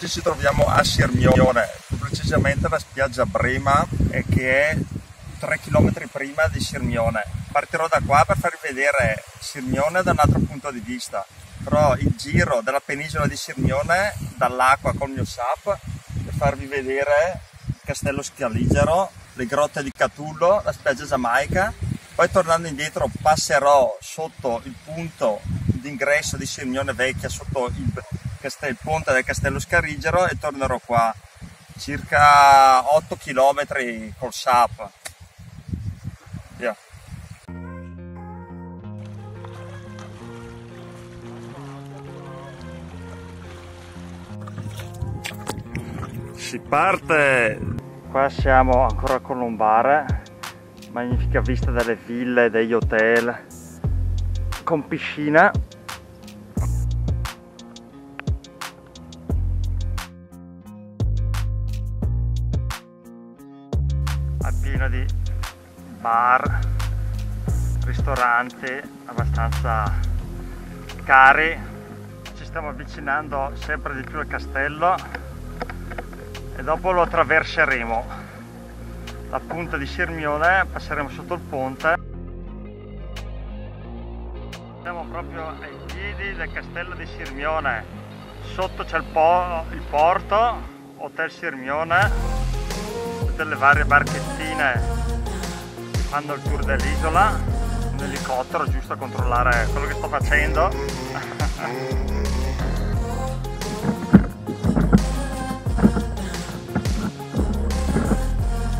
Oggi ci troviamo a Sirmione, precisamente alla spiaggia Brema che è 3 km prima di Sirmione. Partirò da qua per farvi vedere Sirmione da un altro punto di vista, però il giro della penisola di Sirmione dall'acqua col mio SAP per farvi vedere il castello Scaligero, le grotte di Catullo, la spiaggia Giamaica. Poi tornando indietro passerò sotto il punto d'ingresso di Sirmione Vecchia, sotto il, il ponte del castello Scarigero e tornerò qua circa 8 km col SAP. Si parte! Qua siamo ancora a Colombare, magnifica vista delle ville, degli hotel con piscina bar ristoranti abbastanza cari. Ci stiamo avvicinando sempre di più al castello e dopo lo attraverseremo. La punta di Sirmione passeremo sotto il ponte. Siamo proprio ai piedi del castello di Sirmione. Sotto c'è il, po il porto hotel Sirmione tutte le varie barchettine fanno il tour dell'isola un elicottero giusto a controllare quello che sto facendo.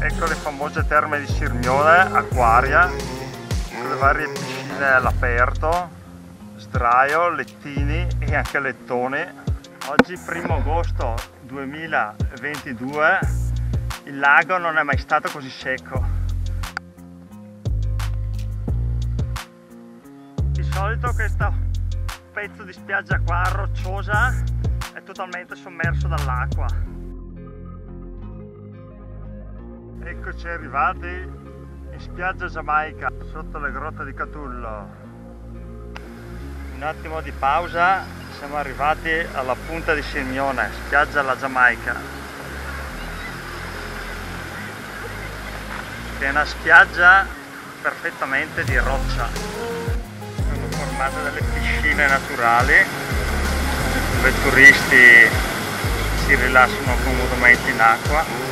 Ecco le famose terme di Sirmione, acquaria con le varie piscine all'aperto sdraio, lettini e anche lettoni. Oggi 1 agosto 2022 il lago non è mai stato così secco solito questo pezzo di spiaggia qua rocciosa è totalmente sommerso dall'acqua. Eccoci arrivati in spiaggia Giamaica sotto le grotte di Catullo. Un attimo di pausa siamo arrivati alla punta di Sirmione spiaggia alla Giamaica. Che è una spiaggia perfettamente di roccia sono formate delle piscine naturali. Dove i turisti si rilassano comodamente in acqua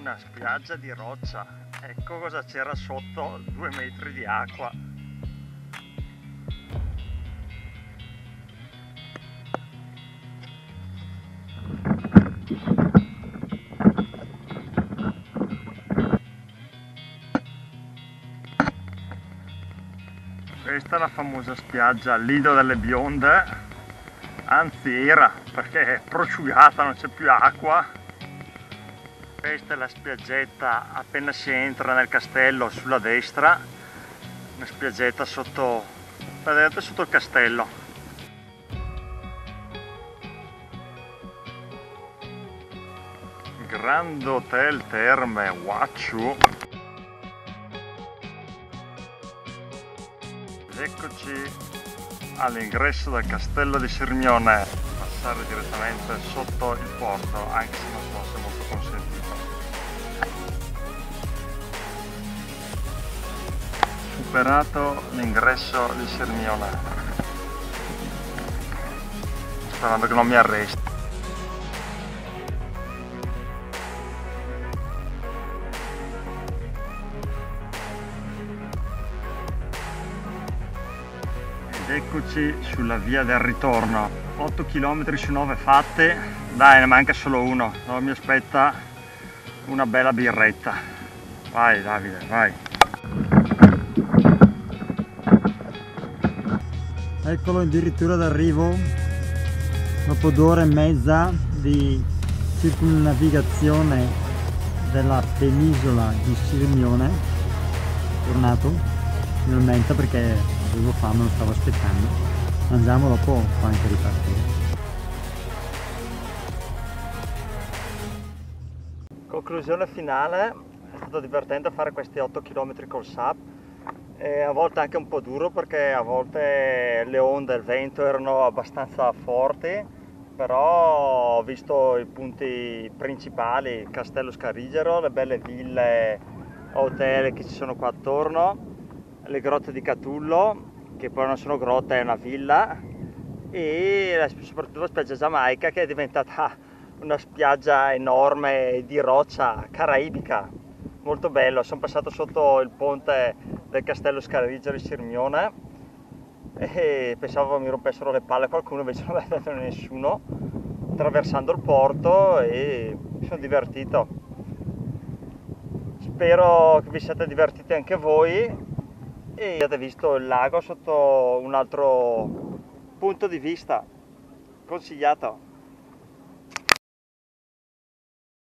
una spiaggia di roccia. Ecco cosa c'era sotto due metri di acqua. Questa è la famosa spiaggia Lido delle Bionde. Anzi era perché è prosciugata non c'è più acqua questa è la spiaggetta appena si entra nel castello sulla destra, una spiaggetta sotto, vedete sotto il castello. Grand Hotel Terme Huachu. Eccoci all'ingresso del castello di Sirmione, passare direttamente sotto il porto, anche se non fosse molto consentito. superato l'ingresso di Sirmione sperando che non mi arresti eccoci sulla via del ritorno. 8 km su 9 fatte. Dai ne manca solo uno. Dove mi aspetta una bella birretta. Vai Davide vai. Eccolo addirittura d'arrivo dopo due ore e mezza di circunnavigazione della penisola di Sirmione tornato finalmente perché avevo fame, lo stavo aspettando. Mangiamo dopo può anche ripartire. Conclusione finale è stato divertente fare questi 8 km col SAP e a volte anche un po' duro perché a volte le onde il vento erano abbastanza forti però ho visto i punti principali Castello Scarigero, le belle ville hotel che ci sono qua attorno le grotte di Catullo che poi non sono grotte è una villa e soprattutto la spiaggia Giamaica che è diventata una spiaggia enorme di roccia caraibica molto bello sono passato sotto il ponte del castello Scarigero di Sirmione e pensavo mi rompessero le palle qualcuno, invece non mi ha detto nessuno, attraversando il porto e mi sono divertito. Spero che vi siate divertiti anche voi e abbiate visto il lago sotto un altro punto di vista consigliato.